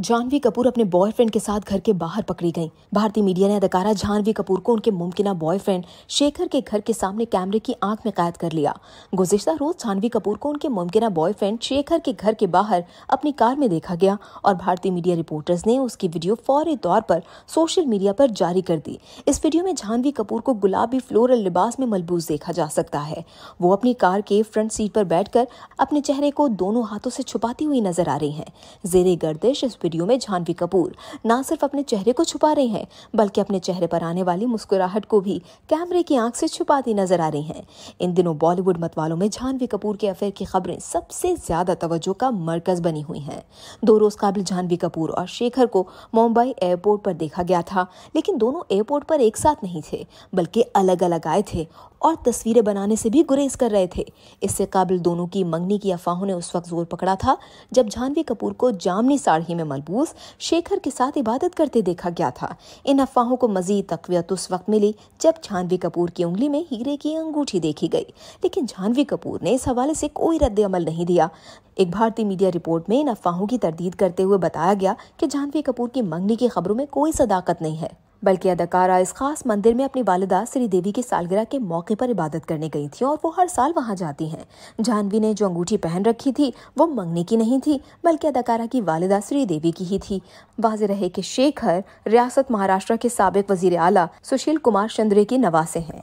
जानवी कपूर अपने बॉयफ्रेंड के साथ घर के बाहर पकड़ी गईं। भारतीय मीडिया ने अदाकारा जानवी कपूर को उनके मुमकिन बॉयफ्रेंड शेखर के घर के सामने कैमरे की आँख में कैद कर लिया। गुजश्ता रोज जानवी कपूर को उनके मुमकिन बॉयफ्रेंड शेखर के घर के बाहर अपनी कार में देखा गया और भारतीय मीडिया रिपोर्टर्स ने उसकी वीडियो फौरी तौर पर सोशल मीडिया पर जारी कर दी। इस वीडियो में जानवी कपूर को गुलाबी फ्लोरल लिबास में मलबूस देखा जा सकता है। वो अपनी कार के फ्रंट सीट पर बैठकर अपने चेहरे को दोनों हाथों से छुपाती हुई नज़र आ रही है। जेरे गर्दिश इस वीडियो में जानवी कपूर न सिर्फ़ अपने चेहरे को छुपा रही हैं, बल्कि अपने चेहरे पर आने वाली मुस्कुराहट को भी कैमरे की आँख से छुपाती नज़र आ रही हैं। इन दिनों बॉलीवुड मतवालों में जानवी कपूर के अफेयर की खबरें सबसे ज़्यादा तवज्जो का मरकज बनी हुई हैं। दो रोज काबिल जानवी कपूर और शेखर को मुंबई एयरपोर्ट पर देखा गया था, लेकिन दोनों एयरपोर्ट पर एक साथ नहीं थे, बल्कि अलग अलग आए थे और तस्वीरें बनाने से भी गुरेज कर रहे थे। इससे काबिल दोनों की मंगनी की अफवाहों ने उस वक्त ज़ोर पकड़ा था, जब जानवी कपूर को जामनी साड़ी में मलबूस शेखर के साथ इबादत करते देखा गया था। इन अफवाहों को मजीद तकवीत उस वक्त मिली जब जानवी कपूर की उंगली में हीरे की अंगूठी देखी गई। लेकिन जानवी कपूर ने इस हवाले से कोई रद्द अमल नहीं दिया। एक भारतीय मीडिया रिपोर्ट में इन अफवाहों की तरदीद करते हुए बताया गया कि जानवी कपूर की मंगनी की खबरों में कोई सदाकत नहीं है। बल्कि अदाकारा इस खास मंदिर में अपनी वालदा श्री देवी की सालगिरह के मौके पर इबादत करने गई थी और वो हर साल वहाँ जाती हैं। जानवी ने जो अंगूठी पहन रखी थी, वो मंगने की नहीं थी, बल्कि अदाकारा की वालदा श्री देवी की ही थी। वाज रहे कि शेखर रियासत महाराष्ट्र के सबक वज़ीर आला सुशील कुमार चंद्रे की नवासे हैं।